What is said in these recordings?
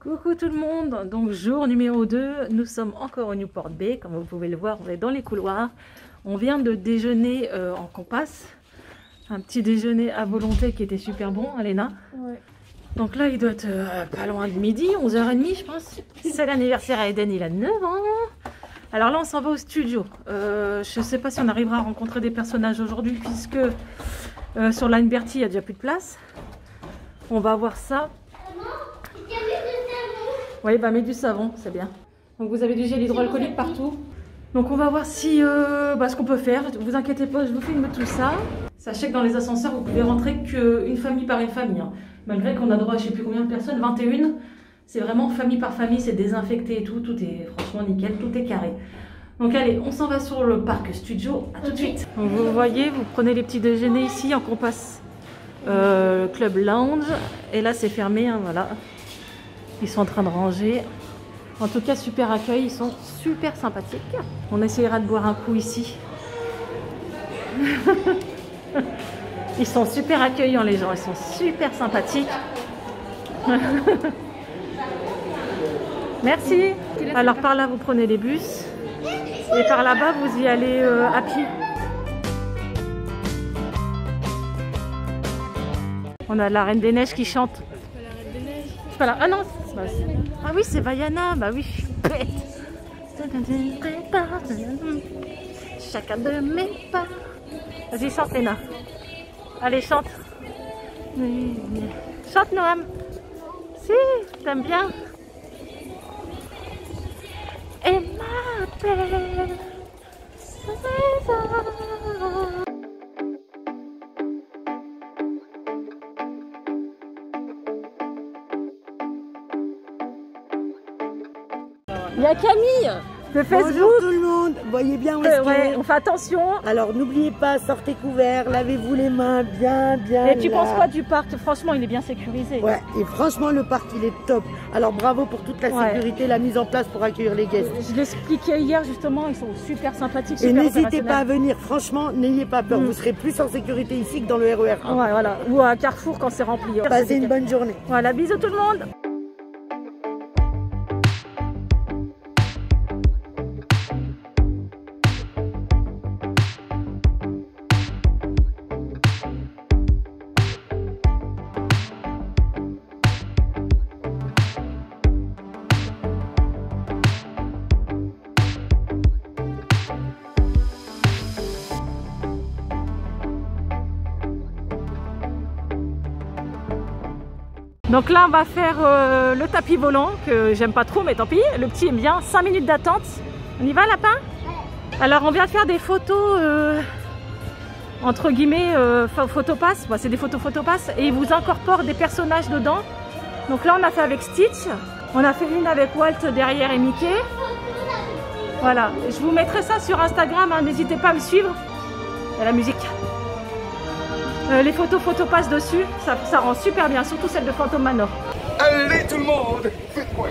Coucou tout le monde, donc jour numéro 2, nous sommes encore au Newport Bay, comme vous pouvez le voir, on est dans les couloirs. On vient de déjeuner euh, en compass, un petit déjeuner à volonté qui était super bon, Alena. Ouais. Donc là il doit être euh, pas loin de midi, 11h30 je pense. C'est l'anniversaire à Eden, il a 9 ans. Alors là on s'en va au studio. Euh, je sais pas si on arrivera à rencontrer des personnages aujourd'hui puisque sur Line Bertie il n'y a déjà plus de place. On va voir ça oui, bah mets du savon, c'est bien. Donc vous avez du gel hydroalcoolique partout. Donc on va voir si euh, bah, ce qu'on peut faire. Vous inquiétez pas, je vous filme tout ça. Sachez que dans les ascenseurs, vous pouvez rentrer qu'une famille par une famille. hein. Malgré qu'on a droit à je sais plus combien de personnes, 21. C'est vraiment famille par famille, c'est désinfecté et tout. Tout est franchement nickel, tout est carré. Donc allez, on s'en va sur le parc studio. À tout de suite. Donc, vous voyez, vous prenez les petits déjeuners ici en compass euh, club lounge. Et là c'est fermé, hein, voilà. Ils sont en train de ranger. En tout cas, super accueil. Ils sont super sympathiques. On essayera de boire un coup ici. Ils sont super accueillants, les gens. Ils sont super sympathiques. Merci. Alors, par là, vous prenez les bus. Et par là-bas, vous y allez euh, à pied. On a la Reine des Neiges qui chante. Ah non bah, Ah oui, c'est Vaiana. Bah oui, je suis bête. Chacun de mes pas. Vas-y, chante, Léna. Allez, chante. Chante, Noam. Si, t'aimes bien. Et. César. Il y a Camille de Bonjour Facebook. tout le monde, voyez bien où Euh, est-ce ouais, qu'il on fait attention. Alors n'oubliez pas, sortez couverts, lavez-vous les mains bien, bien. Et tu penses quoi du parc? Franchement, il est bien sécurisé. Ouais, et franchement le parc il est top. Alors bravo pour toute la Ouais. sécurité, la mise en place pour accueillir les guests. Je l'expliquais hier justement, ils sont super sympathiques, Et n'hésitez pas à venir, franchement, n'ayez pas peur, Mm. vous serez plus en sécurité ici que dans le RER 1. Ouais, voilà. Ou à Carrefour quand c'est rempli. Passez une bonne journée. Voilà, bisous tout le monde. Donc là, on va faire euh, le tapis volant, que j'aime pas trop, mais tant pis. Le petit aime bien. 5 minutes d'attente. On y va, lapin? Alors, on vient de faire des photos, euh, entre guillemets, euh, pho- photopass. C'est des photos photopass. Et ils vous incorporent des personnages dedans. Donc là, on a fait avec Stitch. On a fait une avec Walt derrière et Mickey. Voilà. Je vous mettrai ça sur Instagram. hein. N'hésitez pas à me suivre. Et la musique. Euh, les photos photopass dessus, ça, rend super bien, surtout celle de Phantom Manor. Allez tout le monde, faites-moi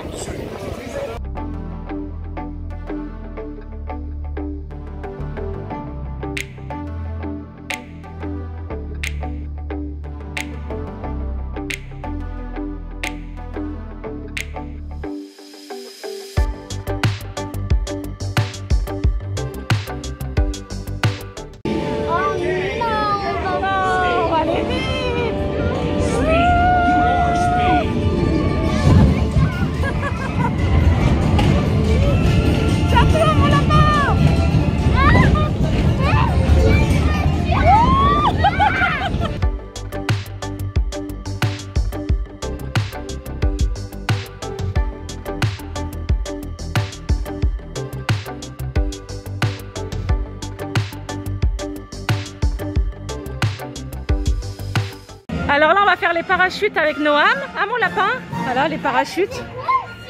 les parachutes avec Noam. Ah, mon lapin Voilà, les parachutes.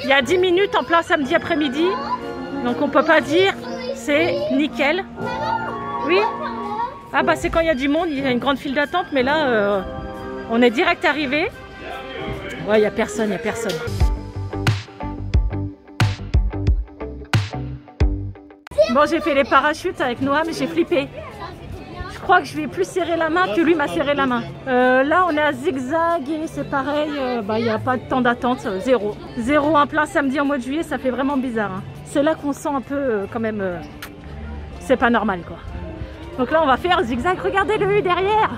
Il y a 10 minutes en plein samedi après-midi. Donc, on peut pas dire. C'est nickel. Oui Ah, bah, c'est quand il y a du monde. Il y a une grande file d'attente. Mais là, euh, on est direct arrivé. Ouais, il n'y a personne, il n'y a personne. Bon, j'ai fait les parachutes avec Noam. J'ai flippé. Je crois que je vais plus serrer la main que lui m'a serré la main. Euh, là, on est à zigzag et c'est pareil, euh, bah, il n'y a pas de temps d'attente, euh, zéro. Zéro en plein samedi en mois de juillet, ça fait vraiment bizarre. hein. C'est là qu'on sent un peu quand même, c'est pas normal quoi. Donc là, on va faire zigzag, regardez-le derrière.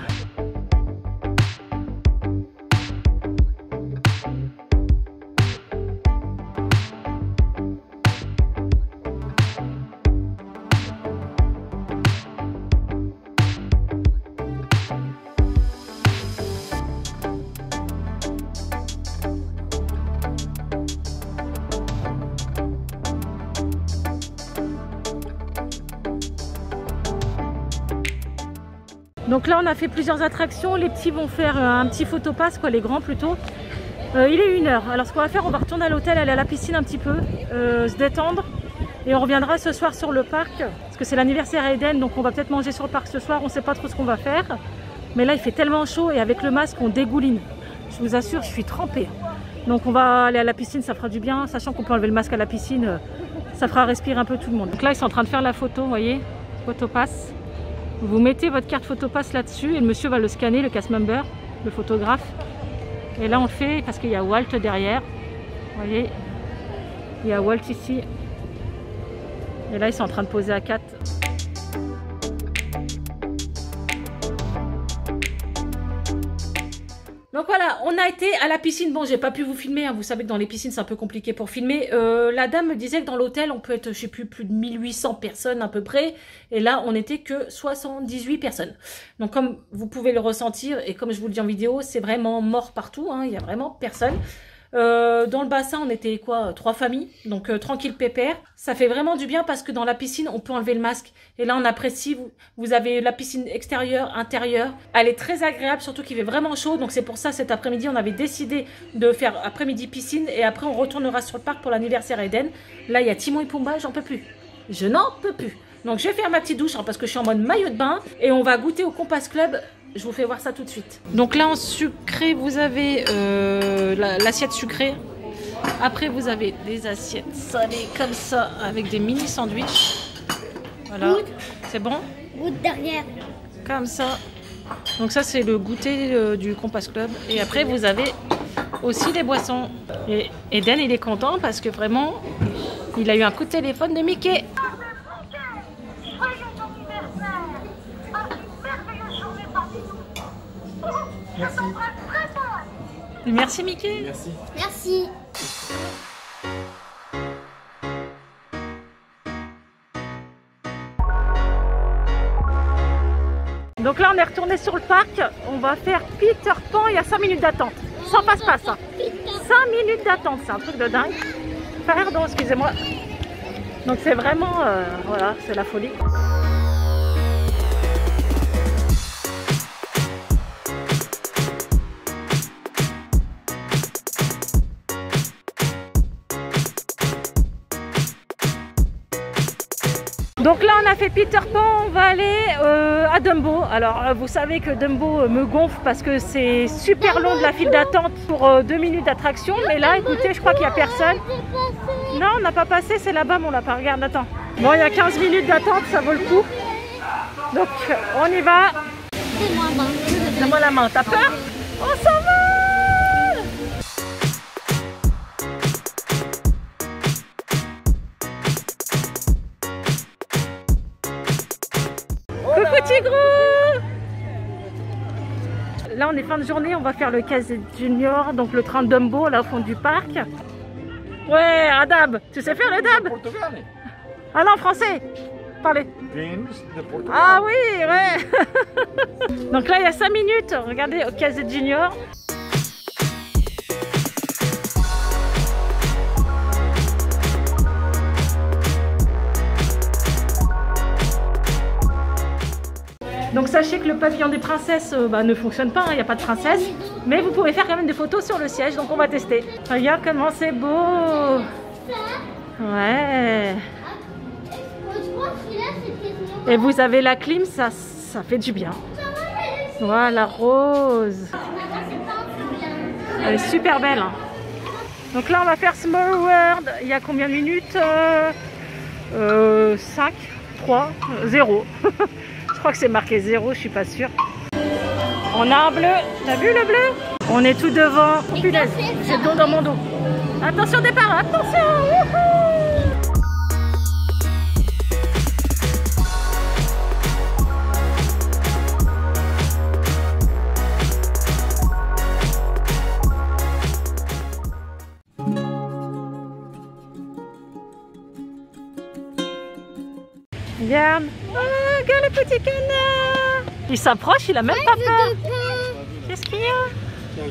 Donc là, on a fait plusieurs attractions. Les petits vont faire euh, un petit photopass, quoi, les grands plutôt. Euh, il est une heure. Alors, ce qu'on va faire, on va retourner à l'hôtel, aller à la piscine un petit peu, euh, se détendre. Et on reviendra ce soir sur le parc, parce que c'est l'anniversaire à Eden, donc on va peut-être manger sur le parc ce soir. On ne sait pas trop ce qu'on va faire. Mais là, il fait tellement chaud et avec le masque, on dégouline. Je vous assure, je suis trempée. Donc on va aller à la piscine, ça fera du bien, sachant qu'on peut enlever le masque à la piscine, ça fera respirer un peu tout le monde. Donc là, ils sont en train de faire la photo, vous voyez, photopass. Vous mettez votre carte photopass là-dessus et le monsieur va le scanner, le cast member, le photographe. Et là, on fait parce qu'il y a Walt derrière. Vous voyez, il y a Walt ici. Et là, ils sont en train de poser à 4. Donc voilà, on a été à la piscine. Bon, j'ai pas pu vous filmer. hein. Vous savez que dans les piscines, c'est un peu compliqué pour filmer. Euh, la dame me disait que dans l'hôtel, on peut être, je sais plus, plus de 1800 personnes à peu près. Et là, on n'était que 78 personnes. Donc comme vous pouvez le ressentir, et comme je vous le dis en vidéo, c'est vraiment mort partout. hein. Il y a vraiment personne. Euh, dans le bassin, on était quoi Trois familles, donc euh, tranquille pépère. Ça fait vraiment du bien parce que dans la piscine, on peut enlever le masque. Et là, on apprécie. Vous, vous avez la piscine extérieure, intérieure. Elle est très agréable, surtout qu'il fait vraiment chaud. Donc c'est pour ça cet après-midi, on avait décidé de faire après-midi piscine et après on retournera sur le parc pour l'anniversaire Eden. Là, il y a Timon et Pumba, j'en peux plus. Je n'en peux plus. Donc je vais faire ma petite douche hein, parce que je suis en mode maillot de bain et on va goûter au Compass Club. Je vous fais voir ça tout de suite. Donc là en sucré, vous avez euh, la- l'assiette sucrée. Après vous avez des assiettes salées comme ça avec des mini sandwichs. Voilà, c'est bon? Derrière. Comme ça. Donc ça c'est le goûter euh, du Compass Club. Et après vous avez aussi des boissons. Et Eden il est content parce que vraiment il a eu un coup de téléphone de Mickey. Joyeux anniversaire Passe une merveilleuse journée parmi nous Merci. Très fort Merci Mickey. Merci. Merci. Donc là on est retourné sur le parc. On va faire Peter Pan. Il y a 5 minutes d'attente. Ça passe pas ça. 5 minutes d'attente, c'est un truc de dingue. Pardon, excusez-moi. Donc c'est vraiment, euh, voilà, c'est la folie. Donc là, on a fait Peter Pan, on va aller euh, à Dumbo. Alors, euh, vous savez que Dumbo euh, me gonfle parce que c'est super long de la file d'attente pour deux minutes d'attraction. Mais là, écoutez, je crois qu'il n'y a personne. Non, on n'a pas passé, c'est là-bas, mais on l'a pas. Regarde, attends. Bon, il y a 15 minutes d'attente, ça vaut le coup. Donc, on y va. Donne-moi la main, t'as peur? On s'en va Là on est fin de journée, on va faire le Casé Junior, donc le train Dumbo là au fond du parc. Ouais, un dab Tu sais faire le dab. Ah non, français Parlez. Ah oui, ouais Donc là, il y a 5 minutes, regardez, au Casé Junior. Donc sachez que le pavillon des princesses euh, bah, ne fonctionne pas, il n'y a pas de princesse. Mais vous pouvez faire quand même des photos sur le siège, donc on va tester. Regarde comment c'est beau Ouais Et vous avez la clim, ça, ça fait du bien. Voilà, rose. Elle est super belle. hein. Donc là, on va faire Small World. Il y a combien de minutes euh, 5, 3, 0. Crois que c'est marqué zéro, je suis pas sûre. On a un bleu. T'as vu le bleu? On est tout devant. Oh, punaise, j'ai de l'eau dans mon dos. Attention départ, attention Regarde. Oh, regarde le petit canard. Il s'approche, il a même pas peur. Qu'est-ce qu'il y a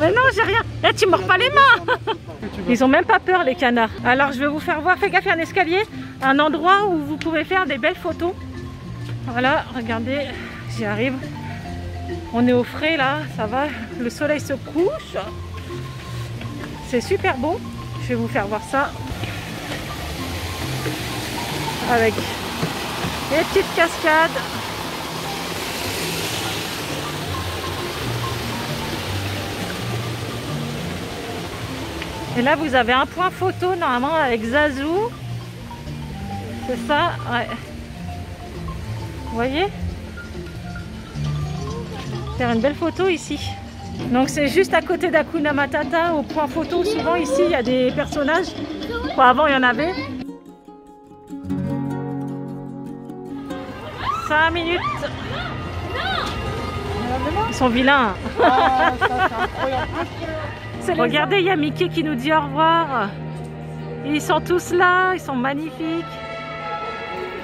Mais non, j'ai rien. Eh, tu mords pas les mains. Ils ont même pas peur, les canards. Alors, je vais vous faire voir. Fais gaffe, il y a un escalier. Un endroit où vous pouvez faire des belles photos. Voilà, regardez. J'y arrive. On est au frais, là. Ça va. Le soleil se couche. C'est super beau. Je vais vous faire voir ça. Avec des petites cascades. Et là, vous avez un point photo normalement avec Zazou. C'est ça, ouais. Vous voyez? Faire une belle photo ici. Donc c'est juste à côté d'Akuna Matata, au point photo. Souvent ici, il y a des personnages. Avant, il y en avait. 5 minutes. Ils sont vilains. Regardez, il y a Mickey qui nous dit au revoir. Ils sont tous là, ils sont magnifiques.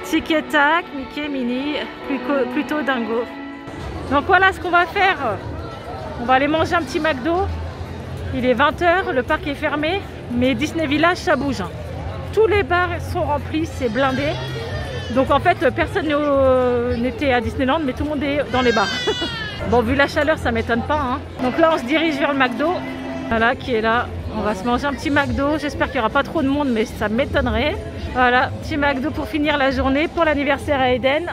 Tic et tac, Mickey, Minnie, Pluco- plutôt dingo. Donc voilà ce qu'on va faire. On va aller manger un petit McDo. Il est 20h, le parc est fermé, mais Disney Village, ça bouge. hein. Tous les bars sont remplis, c'est blindé. Donc en fait, personne n'était à Disneyland, mais tout le monde est dans les bars. bon, vu la chaleur, ça m'étonne pas. hein. Donc là, on se dirige vers le McDo. Voilà, qui est là. On va se manger un petit McDo. J'espère qu'il n'y aura pas trop de monde, mais ça m'étonnerait. Voilà, petit McDo pour finir la journée, pour l'anniversaire à Eden.